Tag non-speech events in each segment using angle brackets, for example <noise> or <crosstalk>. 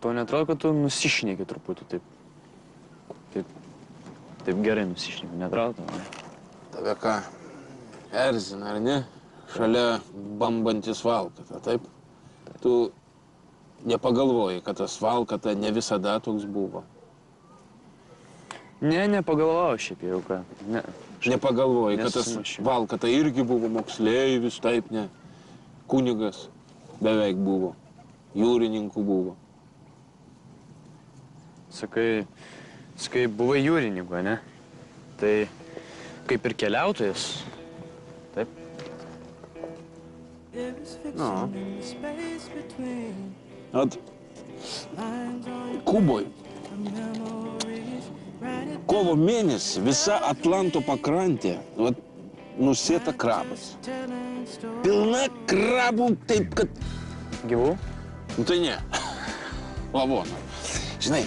tau netrodo, kad tu nusišneki truputį taip. Taip, taip gerai nusišneki, netrodo? Tave ką, erzina, ar ne? Šalia bambantis valkata, taip? Tu nepagalvoji, kad tas valkata ne visada toks buvo. Ne, nepagalvojau šiaip jau ką. Ne. Nepagalvoji, kad tas valkata irgi buvo moksleivis, taip ne. Kunigas beveik buvo. Jūrininkų buvo. Sakai, sakai, buvai jūrininku, ne? Tai kaip ir keliautojas. Taip. Nu. At Kuboj. Kovo mėnesį visa Atlanto pakrantė vat, nusėta krabas. Pilna krabų taip, kad... Gyvų? Nu tai ne. <laughs> Lavono. Žinai,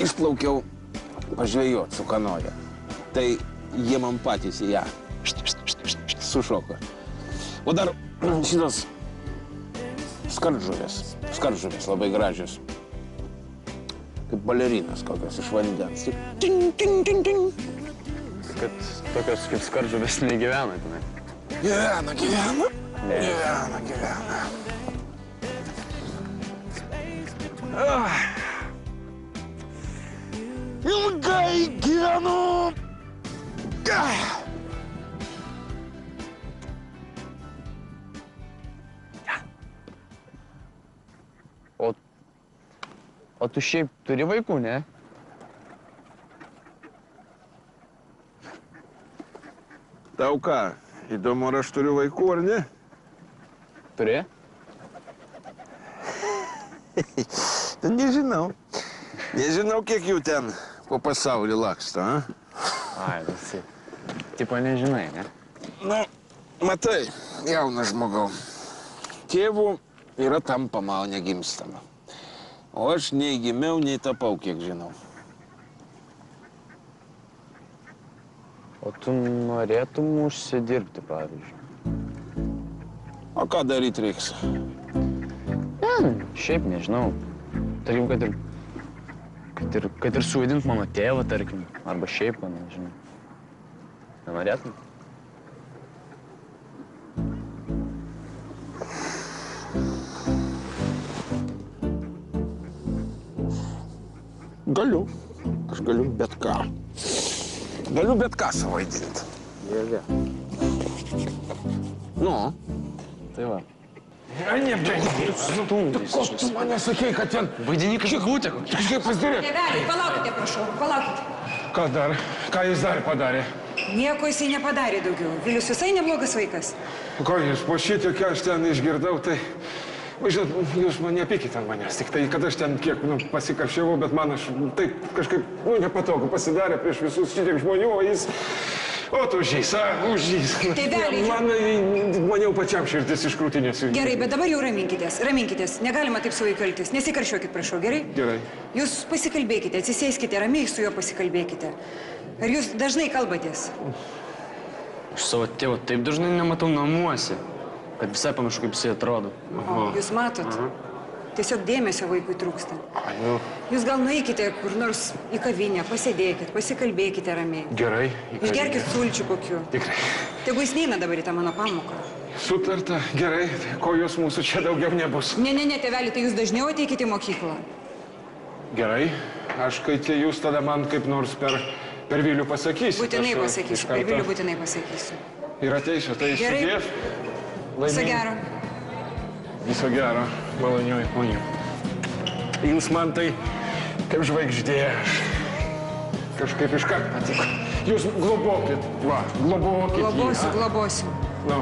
išplaukiau pažvėjot su kanoja. Tai jie man patys į ją sušoka. O dar <clears throat> šitas skardžuvės. Skardžuvės labai gražios. Kaip balerinas kokios iš vandens. Tik ting, ting, ting, ting. Kad tokios kaip skardžuvės negyvena tenai. Gyvena, gyvena. Ne. Gyvena, gyvena. Ah. Ilgai gyvenu. O, o tu šiaip turi vaikų, ne? Tau ką, įdomu, ar aš turiu vaikų ar ne? Turi? <laughs> Nežinau. Nežinau, kiek jų ten po pasaulį laksto, a? Ai, visi. Tipo nežinai, ne? Nu, matai, jaunas žmogau. Tėvų yra tampama, o negimstama. O aš nei gimiau, nei tapau, kiek žinau. O tu norėtum užsidirbti, pavyzdžiui. O ką daryti reiks? Ne, šiaip nežinau. Tarkim, kad ir, kad ir, kad ir suvaidint mano tėvą, tarkim, arba šiaip, ko, nežinau. Nenorėtum? Galiu. Aš galiu bet ką. Galiu bet ką savaidinti. Jėga. Nu. Tai va. Ai, ne, bet. Stumdys. Ko tu mane sakei, kad ten... Vaidini kaip būtė. Kažkaip pasižiūrėk. Tėveliai, palaukite, prašau, palaukite. Ką dar? Ką jis dar padarė? Nieko jisai nepadarė daugiau. Vilius visai neblogas vaikas. Ko jūs po šitokio aš ten išgirdau, tai... Žinot, jūs man nepykite ant manęs, tik tai, kad aš ten kiek nu, pasikaršiavau, bet man aš taip kažkaip nu, nepatogu pasidarė prieš visus šitiek žmonių, o jis... O tu užžys, a, užžys. Tėveliai. Man, man jau pačiam širdis iš krūtinės. Gerai, bet dabar jau raminkitės, raminkitės. Negalima taip su vaiku elgtis. Nesikaršiuokit, prašau, gerai? Gerai. Jūs pasikalbėkite, atsisėskite, ramiai su juo pasikalbėkite. Ar jūs dažnai kalbatės? Aš savo tėvo taip dažnai nematau namuose, kad visai panašu, kaip jisai atrodo. O, jūs matot? Tiesiog dėmesio vaikui trūksta. Nu, Jūs gal nueikite kur nors į kavinę, pasėdėkit, pasikalbėkite ramiai. gerai. Išgerkit sulčių kokiu. Tikrai. Tegu jis neina dabar į tą mano pamoką. Sutarta, gerai, ko jūs mūsų čia daugiau nebus. Ne, ne, ne, tėveli, tai jūs dažniau ateikite į mokyklą. Gerai, aš kai tie jūs tada man kaip nors per, per Vilių pasakysiu. Būtinai Aš, pasakysiu, karto per Vilių būtinai pasakysiu. Ir ateisiu, tai sudėv. Viso gero. Viso gero, malonioj ponių. Jūs man tai kaip žvaigždė. aš Kažkaip iškart patiko. Jūs globokit, va, globokit. jį, Globosiu, a? globosiu. Nu,